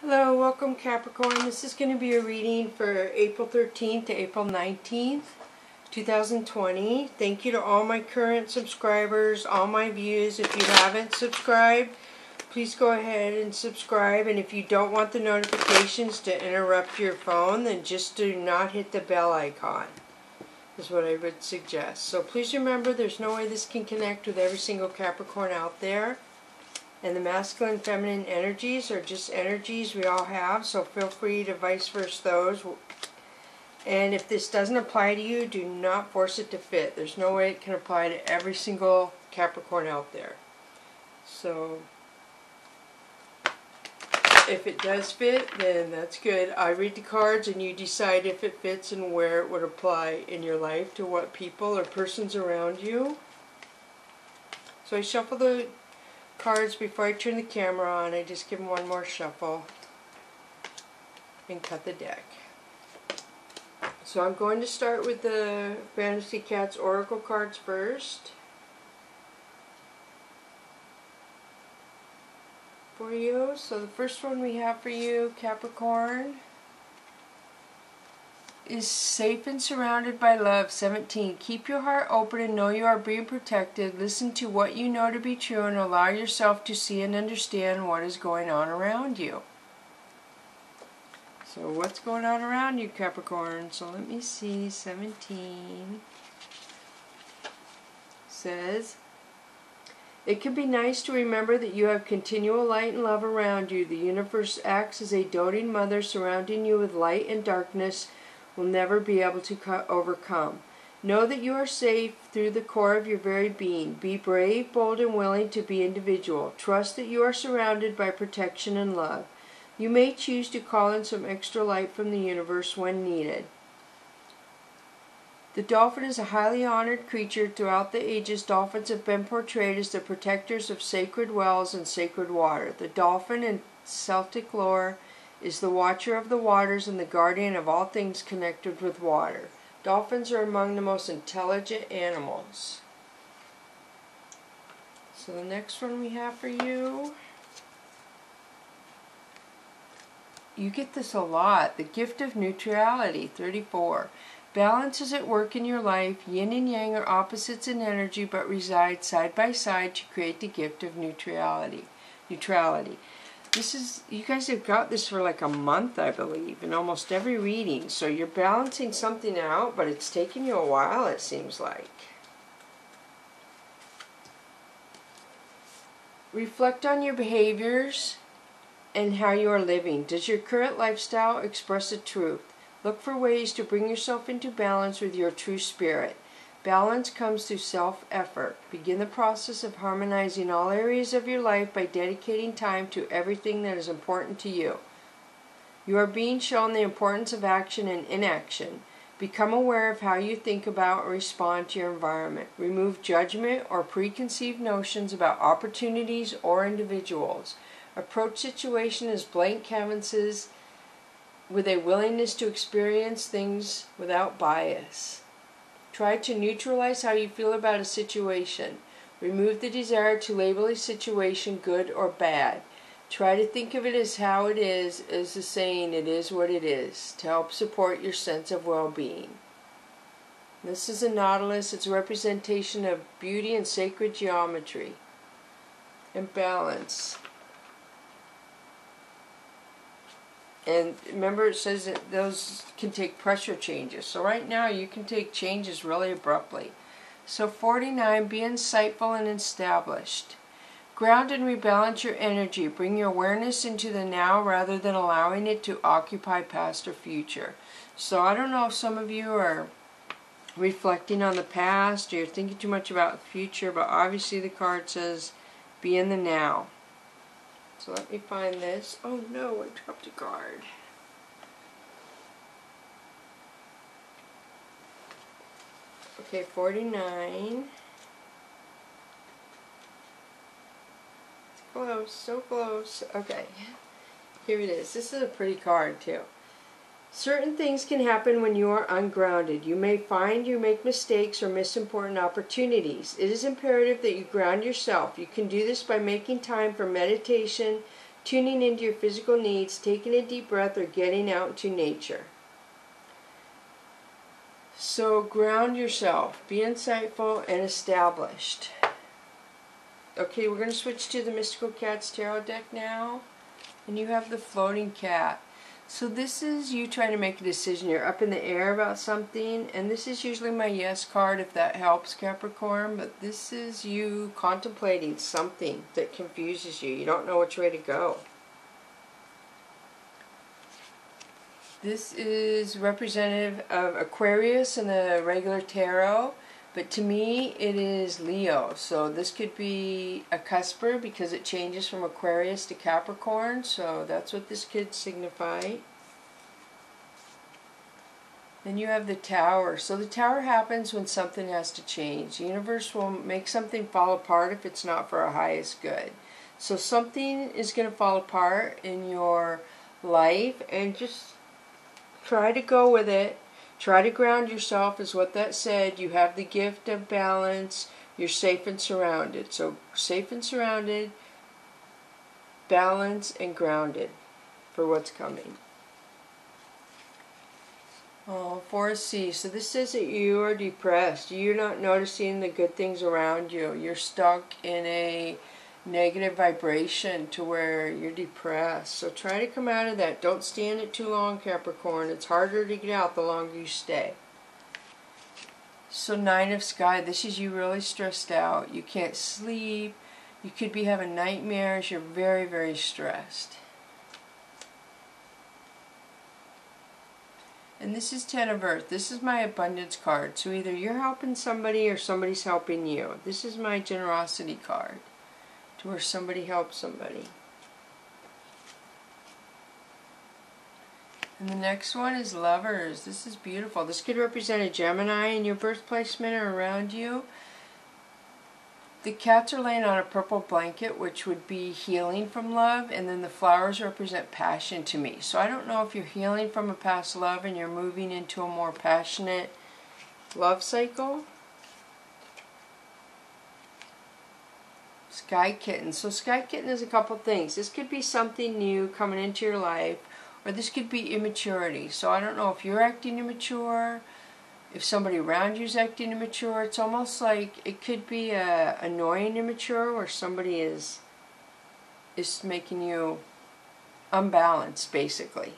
Hello, welcome Capricorn. This is going to be a reading for April 13th to April 19th, 2020. Thank you to all my current subscribers, all my views. If you haven't subscribed, please go ahead and subscribe. And if you don't want the notifications to interrupt your phone, then just do not hit the bell icon is what I would suggest. So please remember there's no way this can connect with every single Capricorn out there. And the masculine feminine energies are just energies we all have, so feel free to vice versa those. And if this doesn't apply to you, do not force it to fit. There's no way it can apply to every single Capricorn out there. So, if it does fit, then that's good. I read the cards and you decide if it fits and where it would apply in your life to what people or persons around you. So I shuffle the cards before I turn the camera on. I just give them one more shuffle and cut the deck. So I'm going to start with the Fantasy Cats Oracle cards first. For you. So the first one we have for you, Capricorn is safe and surrounded by love. 17. Keep your heart open and know you are being protected. Listen to what you know to be true and allow yourself to see and understand what is going on around you. So what's going on around you, Capricorn? So let me see. 17 says, it can be nice to remember that you have continual light and love around you. The universe acts as a doting mother surrounding you with light and darkness will never be able to overcome. Know that you are safe through the core of your very being. Be brave, bold, and willing to be individual. Trust that you are surrounded by protection and love. You may choose to call in some extra light from the universe when needed. The dolphin is a highly honored creature. Throughout the ages, dolphins have been portrayed as the protectors of sacred wells and sacred water. The dolphin in Celtic lore is the watcher of the waters and the guardian of all things connected with water. Dolphins are among the most intelligent animals. So the next one we have for you, you get this a lot, the gift of neutrality, 34. Balance is at work in your life. Yin and yang are opposites in energy but reside side by side to create the gift of neutrality. Neutrality. This is, you guys have got this for like a month, I believe, in almost every reading. So you're balancing something out, but it's taking you a while, it seems like. Reflect on your behaviors and how you are living. Does your current lifestyle express the truth? Look for ways to bring yourself into balance with your true spirit. Balance comes through self-effort. Begin the process of harmonizing all areas of your life by dedicating time to everything that is important to you. You are being shown the importance of action and inaction. Become aware of how you think about or respond to your environment. Remove judgment or preconceived notions about opportunities or individuals. Approach situations as blank canvases with a willingness to experience things without bias. Try to neutralize how you feel about a situation. Remove the desire to label a situation good or bad. Try to think of it as how it is, as the saying, it is what it is, to help support your sense of well-being. This is a nautilus. It's representation of beauty and sacred geometry and balance. And remember it says that those can take pressure changes. So right now you can take changes really abruptly. So 49, be insightful and established. Ground and rebalance your energy. Bring your awareness into the now rather than allowing it to occupy past or future. So I don't know if some of you are reflecting on the past or you're thinking too much about the future, but obviously the card says be in the now. So let me find this. Oh no, I dropped a card. Okay, 49. It's close, so close. Okay, here it is. This is a pretty card too. Certain things can happen when you are ungrounded. You may find you make mistakes or miss important opportunities. It is imperative that you ground yourself. You can do this by making time for meditation, tuning into your physical needs, taking a deep breath, or getting out to nature. So ground yourself, be insightful and established. Okay, we're going to switch to the Mystical Cats Tarot deck now. And you have the Floating Cat. So this is you trying to make a decision. You're up in the air about something. And this is usually my yes card if that helps, Capricorn. But this is you contemplating something that confuses you. You don't know which way to go. This is representative of Aquarius in the regular tarot, but to me it is Leo. So this could be a cusper because it changes from Aquarius to Capricorn, so that's what this could signify. Then you have the tower. So the tower happens when something has to change. The universe will make something fall apart if it's not for our highest good. So something is going to fall apart in your life and just Try to go with it. Try to ground yourself, is what that said. You have the gift of balance. You're safe and surrounded. So, safe and surrounded, balance, and grounded for what's coming. Oh, Four of Sea. So this says that you are depressed. You're not noticing the good things around you. You're stuck in a negative vibration to where you're depressed. So try to come out of that. Don't stay in it too long, Capricorn. It's harder to get out the longer you stay. So Nine of Sky, this is you really stressed out. You can't sleep. You could be having nightmares. You're very, very stressed. And this is Ten of Earth. This is my abundance card. So either you're helping somebody or somebody's helping you. This is my generosity card to where somebody helps somebody. And the next one is lovers. This is beautiful. This could represent a Gemini in your birth placement or around you. The cats are laying on a purple blanket, which would be healing from love, and then the flowers represent passion to me. So I don't know if you're healing from a past love and you're moving into a more passionate love cycle. Sky Kitten. So Sky Kitten is a couple things. This could be something new coming into your life, or this could be immaturity. So I don't know if you're acting immature, if somebody around you is acting immature. It's almost like it could be a annoying immature, where somebody is is making you unbalanced, basically.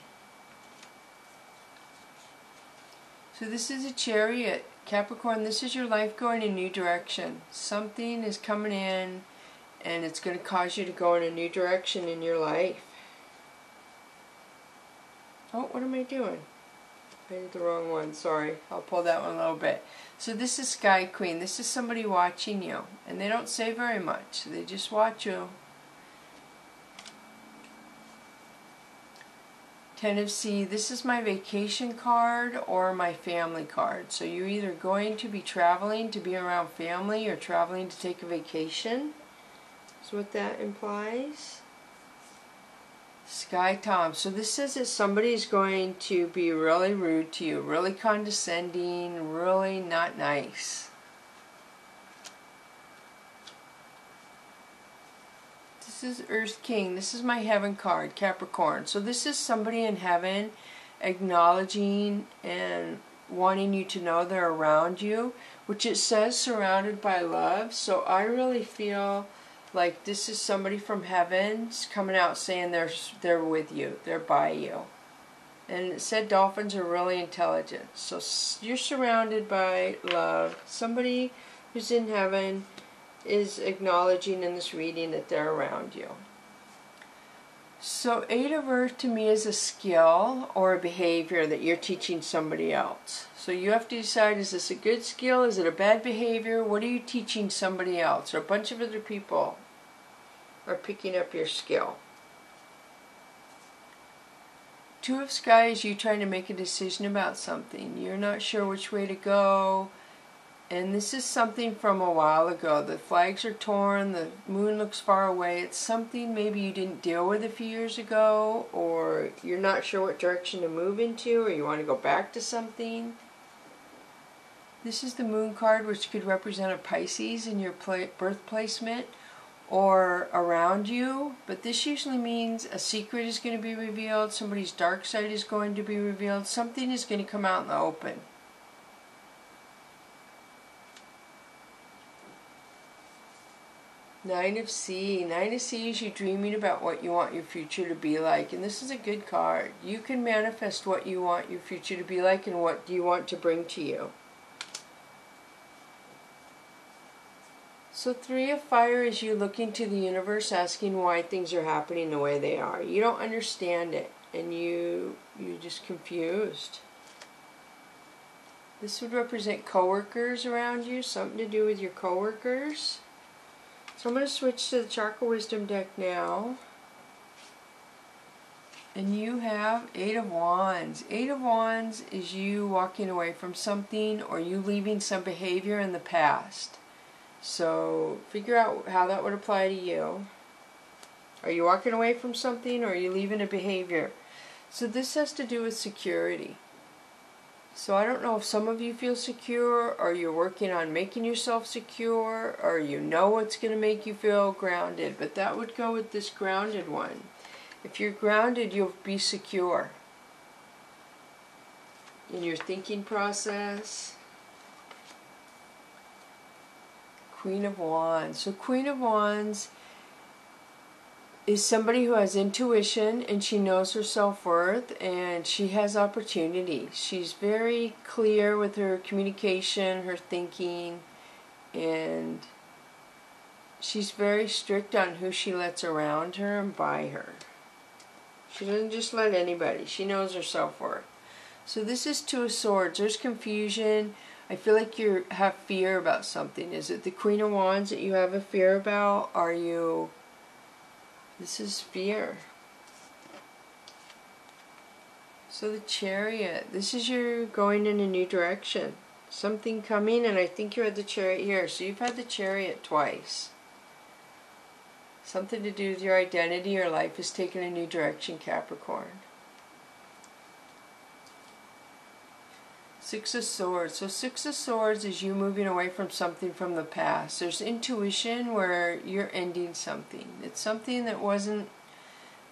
So this is a chariot. Capricorn, this is your life going in a new direction. Something is coming in and it's going to cause you to go in a new direction in your life. Oh, what am I doing? I did the wrong one, sorry. I'll pull that one a little bit. So this is Sky Queen. This is somebody watching you. And they don't say very much. They just watch you. Ten of Sea, this is my vacation card or my family card. So you're either going to be traveling to be around family or traveling to take a vacation. What that implies. Sky Tom. So this says that somebody is going to be really rude to you, really condescending, really not nice. This is Earth King. This is my heaven card, Capricorn. So this is somebody in heaven acknowledging and wanting you to know they're around you, which it says surrounded by love. So I really feel like this is somebody from heavens coming out saying they're they're with you, they're by you. And it said dolphins are really intelligent. So you're surrounded by love. Somebody who's in heaven is acknowledging in this reading that they're around you. So of earth to me is a skill or a behavior that you're teaching somebody else. So you have to decide, is this a good skill? Is it a bad behavior? What are you teaching somebody else? Or a bunch of other people are picking up your skill. Two of Sky is you trying to make a decision about something. You're not sure which way to go. And this is something from a while ago. The flags are torn, the moon looks far away. It's something maybe you didn't deal with a few years ago, or you're not sure what direction to move into, or you want to go back to something. This is the moon card, which could represent a Pisces in your birth placement, or around you, but this usually means a secret is going to be revealed, somebody's dark side is going to be revealed, something is going to come out in the open. Nine of Sea. Nine of Sea is you dreaming about what you want your future to be like. And this is a good card. You can manifest what you want your future to be like and what do you want to bring to you. So three of fire is you looking to the universe asking why things are happening the way they are. You don't understand it and you you're just confused. This would represent coworkers around you, something to do with your coworkers. So I'm going to switch to the Chakra Wisdom deck now. And you have Eight of Wands. Eight of Wands is you walking away from something or you leaving some behavior in the past. So figure out how that would apply to you. Are you walking away from something or are you leaving a behavior? So this has to do with security. So I don't know if some of you feel secure or you're working on making yourself secure or you know what's going to make you feel grounded, but that would go with this grounded one. If you're grounded, you'll be secure in your thinking process. Queen of Wands. So Queen of Wands is somebody who has intuition and she knows her self-worth and she has opportunity. She's very clear with her communication, her thinking, and she's very strict on who she lets around her and by her. She doesn't just let anybody. She knows her self-worth. So this is Two of Swords. There's confusion. I feel like you have fear about something. Is it the Queen of Wands that you have a fear about? Are you this is fear. So the chariot, this is your going in a new direction. Something coming, and I think you had the chariot here. So you've had the chariot twice. Something to do with your identity Your life is taking a new direction, Capricorn. Six of Swords. So Six of Swords is you moving away from something from the past. There's intuition where you're ending something. It's something that wasn't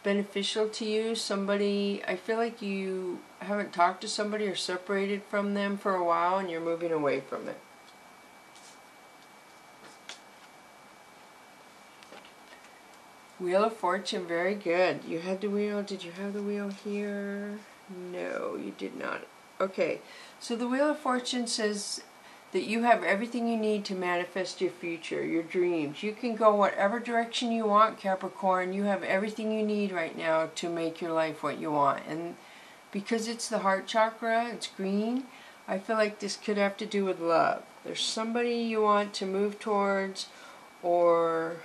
beneficial to you. Somebody, I feel like you haven't talked to somebody or separated from them for a while and you're moving away from it. Wheel of Fortune, very good. You had the wheel. Did you have the wheel here? No, you did not. Okay, so the Wheel of Fortune says that you have everything you need to manifest your future, your dreams. You can go whatever direction you want, Capricorn. You have everything you need right now to make your life what you want. And because it's the heart chakra, it's green, I feel like this could have to do with love. There's somebody you want to move towards or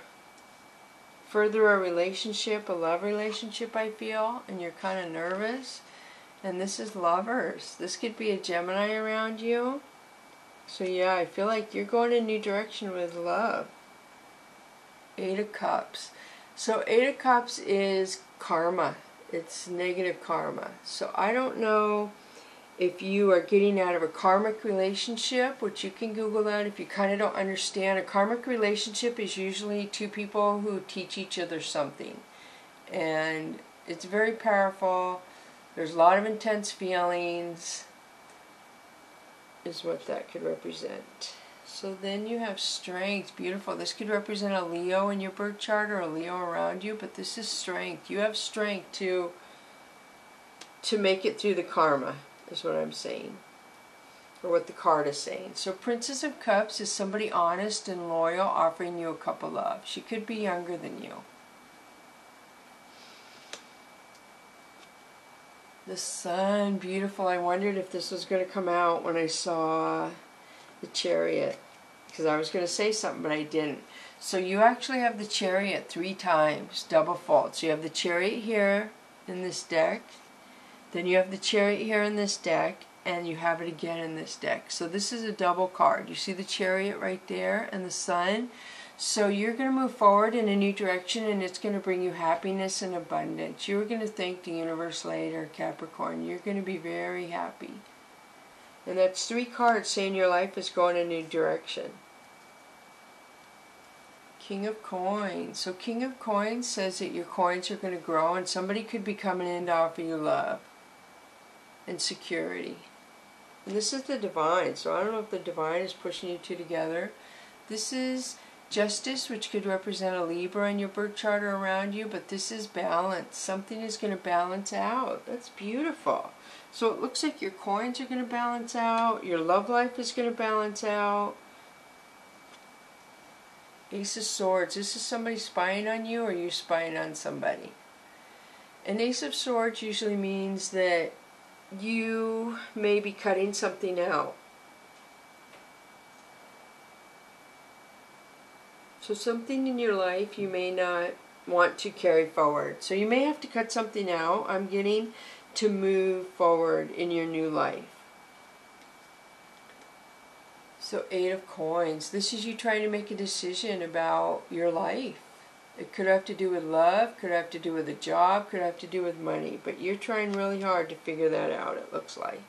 further a relationship, a love relationship, I feel, and you're kind of nervous. And this is lovers. This could be a Gemini around you. So yeah, I feel like you're going in a new direction with love. Eight of Cups. So Eight of Cups is karma. It's negative karma. So I don't know if you are getting out of a karmic relationship, which you can Google that if you kind of don't understand. A karmic relationship is usually two people who teach each other something. And it's very powerful. There's a lot of intense feelings, is what that could represent. So then you have strength. Beautiful. This could represent a Leo in your birth chart or a Leo around you, but this is strength. You have strength to to make it through the karma, is what I'm saying. Or what the card is saying. So Princess of Cups is somebody honest and loyal offering you a cup of love. She could be younger than you. The sun, beautiful. I wondered if this was going to come out when I saw the chariot. Because I was going to say something, but I didn't. So you actually have the chariot three times, double fold. So you have the chariot here in this deck. Then you have the chariot here in this deck. And you have it again in this deck. So this is a double card. You see the chariot right there and the sun. So you're going to move forward in a new direction and it's going to bring you happiness and abundance. You're going to thank the universe later, Capricorn. You're going to be very happy. And that's three cards saying your life is going in a new direction. King of Coins. So King of Coins says that your coins are going to grow and somebody could be coming in to offer you love and security. And this is the divine, so I don't know if the divine is pushing you two together. This is justice, which could represent a Libra in your birth chart or around you, but this is balance. Something is going to balance out. That's beautiful. So it looks like your coins are going to balance out, your love life is going to balance out. Ace of Swords. This is somebody spying on you or you spying on somebody. An Ace of Swords usually means that you may be cutting something out. So something in your life you may not want to carry forward. So you may have to cut something out. I'm getting to move forward in your new life. So Eight of Coins. This is you trying to make a decision about your life. It could have to do with love, could have to do with a job, could have to do with money. But you're trying really hard to figure that out, it looks like.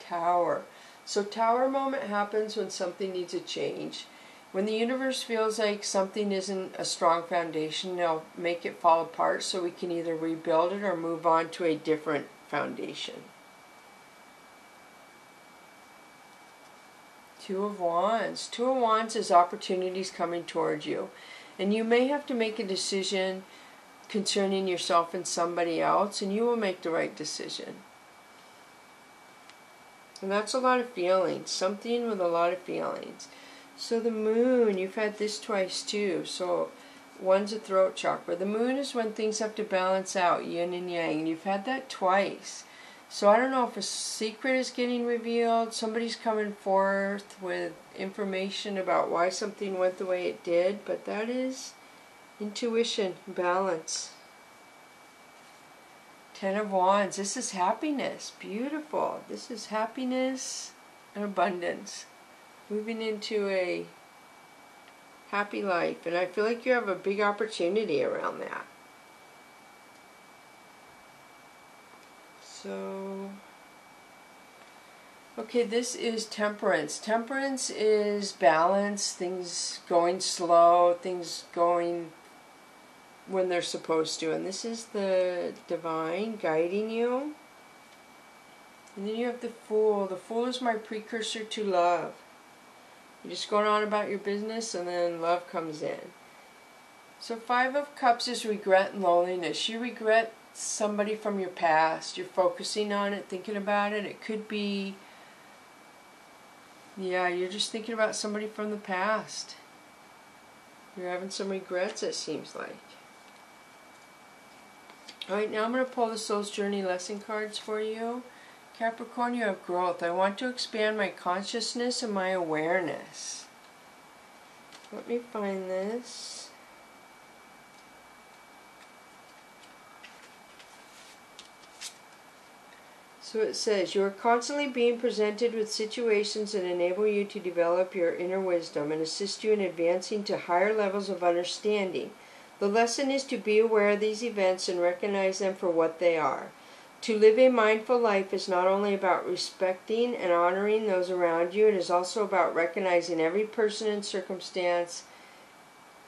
Tower. So tower moment happens when something needs a change. When the universe feels like something isn't a strong foundation, they'll make it fall apart so we can either rebuild it or move on to a different foundation. Two of Wands. Two of Wands is opportunities coming towards you. And you may have to make a decision concerning yourself and somebody else, and you will make the right decision. And that's a lot of feelings, something with a lot of feelings. So the moon, you've had this twice too. So one's a throat chakra. The moon is when things have to balance out, yin and yang. And you've had that twice. So I don't know if a secret is getting revealed, somebody's coming forth with information about why something went the way it did, but that is intuition, balance. Ten of Wands, this is happiness, beautiful. This is happiness and abundance. Moving into a happy life, and I feel like you have a big opportunity around that. So, okay, this is temperance. Temperance is balance, things going slow, things going when they're supposed to. And this is the divine guiding you. And then you have the fool. The fool is my precursor to love. You're just going on about your business and then love comes in. So five of cups is regret and loneliness. You regret somebody from your past. You're focusing on it, thinking about it. It could be, yeah, you're just thinking about somebody from the past. You're having some regrets, it seems like. Alright, now I'm going to pull the Soul's Journey lesson cards for you. Capricorn, you have growth. I want to expand my consciousness and my awareness. Let me find this. So it says, You are constantly being presented with situations that enable you to develop your inner wisdom and assist you in advancing to higher levels of understanding. The lesson is to be aware of these events and recognize them for what they are. To live a mindful life is not only about respecting and honoring those around you, it is also about recognizing every person and circumstance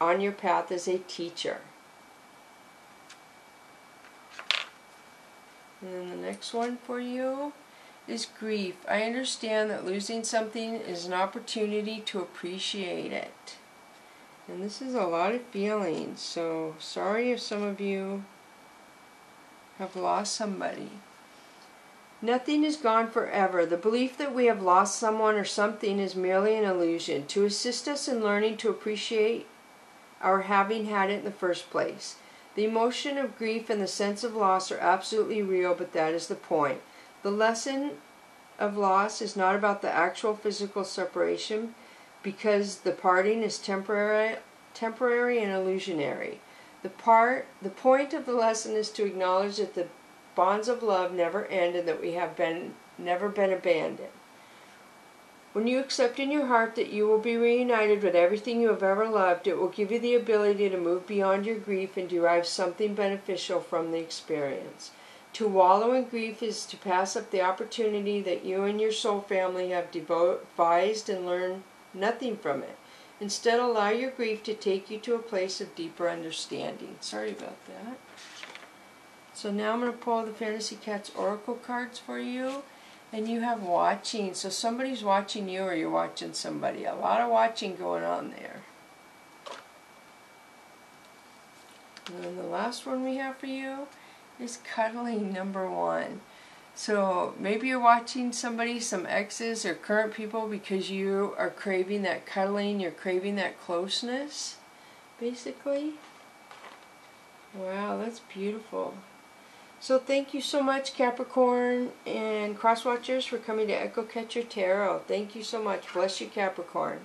on your path as a teacher. And then the next one for you is grief. I understand that losing something is an opportunity to appreciate it. And this is a lot of feelings, so sorry if some of you have lost somebody. Nothing is gone forever. The belief that we have lost someone or something is merely an illusion to assist us in learning to appreciate our having had it in the first place. The emotion of grief and the sense of loss are absolutely real, but that is the point. The lesson of loss is not about the actual physical separation because the parting is temporary, temporary and illusionary. The part the point of the lesson is to acknowledge that the bonds of love never end and that we have been never been abandoned. When you accept in your heart that you will be reunited with everything you have ever loved, it will give you the ability to move beyond your grief and derive something beneficial from the experience. To wallow in grief is to pass up the opportunity that you and your soul family have devised and learn nothing from it. Instead, allow your grief to take you to a place of deeper understanding. Sorry about that. So now I'm going to pull the Fantasy Cats Oracle cards for you. And you have watching. So somebody's watching you or you're watching somebody. A lot of watching going on there. And then the last one we have for you is cuddling number one. So maybe you're watching somebody, some exes or current people because you are craving that cuddling, you're craving that closeness, basically. Wow, that's beautiful. So thank you so much, Capricorn and Crosswatchers, for coming to Echo Catcher Tarot. Thank you so much. Bless you, Capricorn.